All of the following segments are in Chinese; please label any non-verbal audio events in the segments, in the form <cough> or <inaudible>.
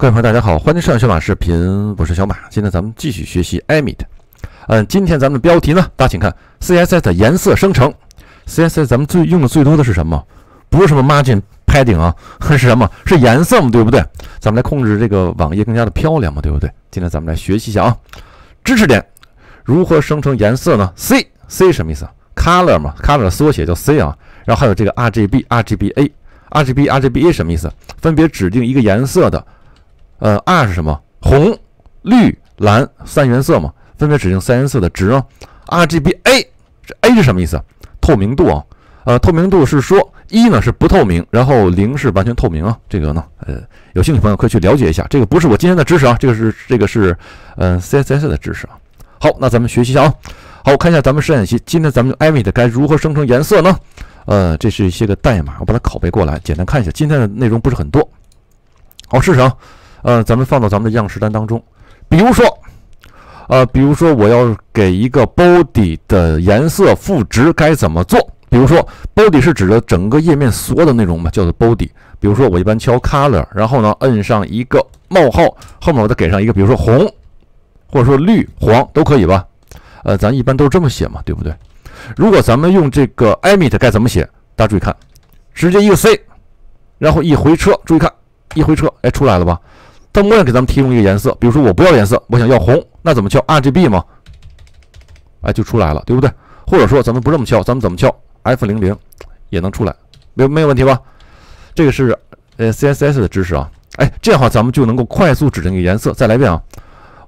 各位朋友，大家好，欢迎收看小马视频，我是小马。今天咱们继续学习 Emit。嗯，今天咱们的标题呢，大家请看 CSS 的颜色生成。CSS 咱们最用的最多的是什么？不是什么 Margin Padding 啊，是什么？是颜色嘛，对不对？咱们来控制这个网页更加的漂亮嘛，对不对？今天咱们来学习一下啊，知识点，如何生成颜色呢？C C 什么意思？Color 嘛，Color 的缩写叫 C 啊。然后还有这个 RGB、RGBA、RGB、RGBA 什么意思？分别指定一个颜色的。呃，R 是什么？红、绿、蓝三原色嘛，分别指定三原色的值啊。RGBA 这 A 是什么意思？透明度啊。呃，透明度是说一呢是不透明，然后零是完全透明啊。这个呢，呃，有兴趣朋友可以去了解一下。这个不是我今天的知识啊，这个是这个是呃 CSS 的知识啊。好，那咱们学习一下啊。好，我看一下咱们实验题。今天咱们用 Emit 该如何生成颜色呢？呃，这是一些个代码，我把它拷贝过来，简单看一下。今天的内容不是很多。好，试试啊。呃，咱们放到咱们的样式单当中，比如说，呃，比如说我要给一个 body 的颜色赋值，该怎么做？比如说，body 是指的整个页面所有的内容嘛，叫做 body。比如说，我一般敲 color，然后呢，摁上一个冒号，后面我再给上一个，比如说红，或者说绿、黄都可以吧？呃，咱一般都是这么写嘛，对不对？如果咱们用这个 emit 该怎么写？大家注意看，直接一个 C，然后一回车，注意看，一回车，哎，出来了吧？它默认给咱们提供一个颜色，比如说我不要颜色，我想要红，那怎么敲 RGB 吗？哎，就出来了，对不对？或者说咱们不这么敲，咱们怎么敲 F 零零也能出来，没有没有问题吧？这个是呃 CSS 的知识啊。哎，这样的话咱们就能够快速指定一个颜色。再来一遍啊，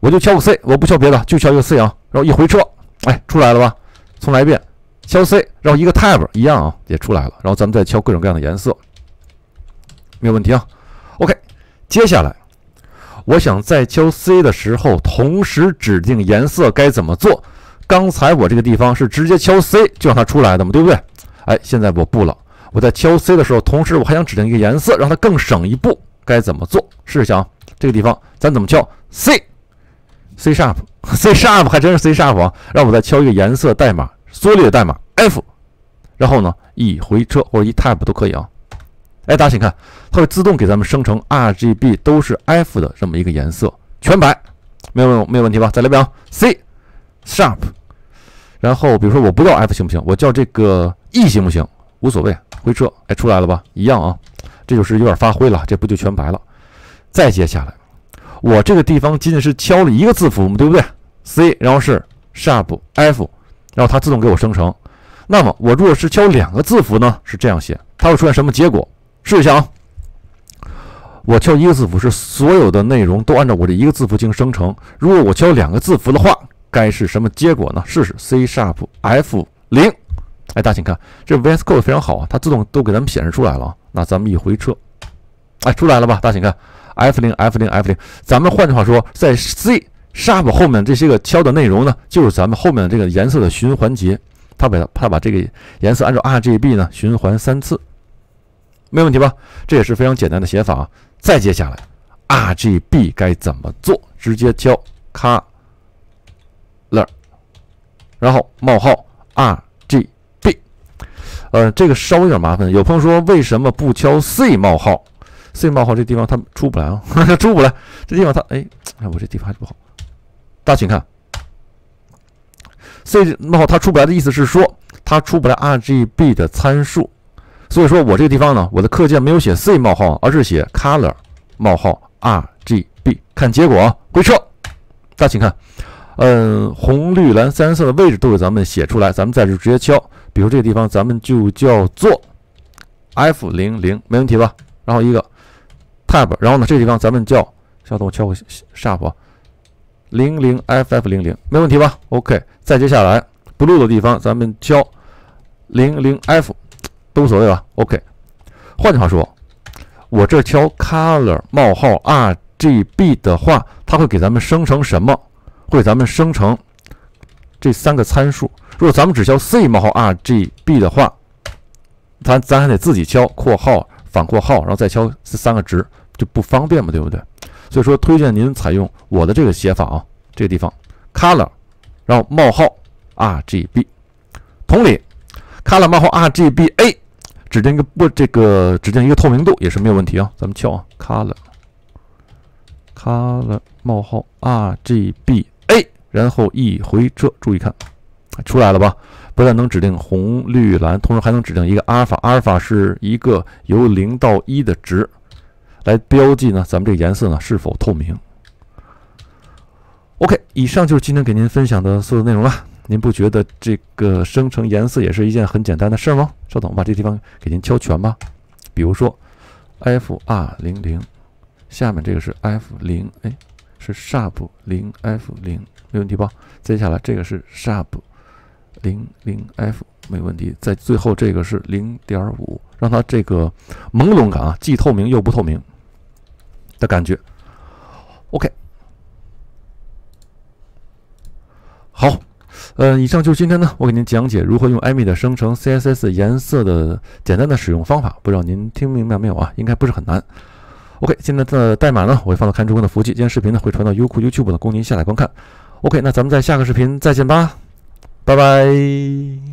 我就敲个 C，我不敲别的，就敲一个 C 啊，然后一回车，哎，出来了吧？重来一遍，敲 C，然后一个 Tab 一样啊，也出来了。然后咱们再敲各种各样的颜色，没有问题啊。OK，接下来。我想在敲 C 的时候，同时指定颜色该怎么做？刚才我这个地方是直接敲 C 就让它出来的嘛，对不对？哎，现在我不了，我在敲 C 的时候，同时我还想指定一个颜色，让它更省一步，该怎么做？试想这个地方咱怎么敲 C？C sharp，C <laughs> sharp 还真是 C sharp 啊！让我再敲一个颜色代码，缩略代码 F，然后呢一回车或者一 tab 都可以啊。哎，大家请看，它会自动给咱们生成 RGB 都是 F 的这么一个颜色，全白，没有没有没有问题吧？再来一遍啊，C Sharp，然后比如说我不要 F 行不行？我叫这个 E 行不行？无所谓，回车，哎，出来了吧？一样啊，这就是有点发挥了，这不就全白了？再接下来，我这个地方仅仅是敲了一个字符嘛，对不对？C，然后是 Sharp F，然后它自动给我生成。那么我如果是敲两个字符呢？是这样写，它会出现什么结果？试一下啊！我敲一个字符，是所有的内容都按照我这一个字符进行生成。如果我敲两个字符的话，该是什么结果呢？试试 C sharp F 零。哎，大家请看，这 VS Code 非常好啊，它自动都给咱们显示出来了。那咱们一回车，哎，出来了吧？大家请看，F 零 F 零 F 零。咱们换句话说，在 C sharp 后面这些个敲的内容呢，就是咱们后面这个颜色的循环节。它把它把这个颜色按照 RGB 呢循环三次。没问题吧？这也是非常简单的写法啊。再接下来，RGB 该怎么做？直接敲 Color，然后冒号 RGB。呃，这个稍微有点麻烦。有朋友说为什么不敲 C 冒号？C 冒号这地方它出不来啊，<laughs> 出不来。这地方它哎，哎，我这地方还是不好。大家请看，C 冒号它出不来的意思是说它出不来 RGB 的参数。所以说我这个地方呢，我的课件没有写 C 冒号，而是写 color 冒号 RGB。看结果啊，回车，大家请看，嗯，红绿蓝三色的位置都给咱们写出来，咱们在这直接敲，比如这个地方咱们就叫做 F 零零，没问题吧？然后一个 tab，然后呢这地方咱们叫，稍等我敲个 sharp，零零 FF 零零，没问题吧？OK，再接下来 blue 的地方咱们敲零零 F。都无所谓吧，OK。换句话说，我这敲 color 冒号 RGB 的话，它会给咱们生成什么？会给咱们生成这三个参数。如果咱们只敲 C 冒号 RGB 的话，咱咱还得自己敲括号反括号，然后再敲这三个值，就不方便嘛，对不对？所以说，推荐您采用我的这个写法啊，这个地方 color，然后冒号 RGB。同理。Color 冒号 RGBA，指定一个不这个指定一个透明度也是没有问题啊。咱们敲啊，color color 冒号 RGB A，然后一回车，注意看，出来了吧？不但能指定红、绿、蓝，同时还能指定一个阿尔法。阿尔法是一个由零到一的值，来标记呢咱们这个颜色呢是否透明。OK，以上就是今天给您分享的所有内容了。您不觉得这个生成颜色也是一件很简单的事吗？稍等，我把这地方给您敲全吧。比如说，F R 零零，下面这个是 F 零，哎，是 Sharp 零 F 零，没问题吧？接下来这个是 Sharp 零零 F，没问题。在最后这个是零点五，让它这个朦胧感啊，既透明又不透明的感觉。OK。好，呃，以上就是今天呢，我给您讲解如何用艾米的生成 CSS 颜色的简单的使用方法。不知道您听明白没有啊？应该不是很难。OK，现在的代码呢，我会放到看直播的服务器。今天视频呢会传到优酷 YouTube 的，供您下载观看。OK，那咱们在下个视频再见吧，拜拜。